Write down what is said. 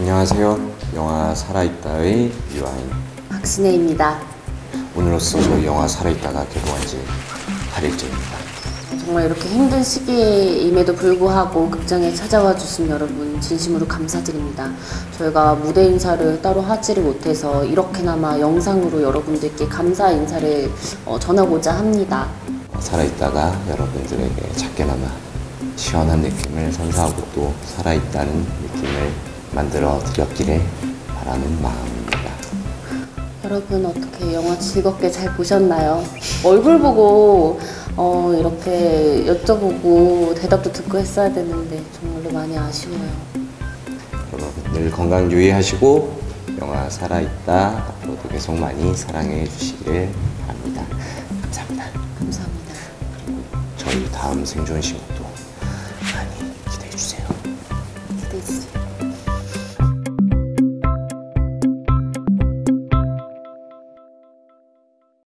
안녕하세요. 영화 살아있다의 유아인. 박신혜입니다. 오늘로써 저희 영화 살아있다가 개봉한 지 8일째입니다. 정말 이렇게 힘든 시기임에도 불구하고 극장에 찾아와 주신 여러분 진심으로 감사드립니다. 저희가 무대 인사를 따로 하지를 못해서 이렇게나마 영상으로 여러분들께 감사 인사를 어, 전하고자 합니다. 살아있다가 여러분들에게 작게나마 시원한 느낌을 선사하고 또 살아있다는 느낌을 만들어 드렸기를 바라는 마음입니다. 여러분 어떻게 영화 즐겁게 잘 보셨나요? 얼굴 보고 어, 이렇게 여쭤보고 대답도 듣고 했어야 되는데 정말로 많이 아쉬워요. 여러분 늘 건강 유의하시고 영화 살아있다 앞으로도 계속 많이 사랑해 주시기를 바랍니다. 감사합니다. 감사합니다. 저희 다음 생존 신곡도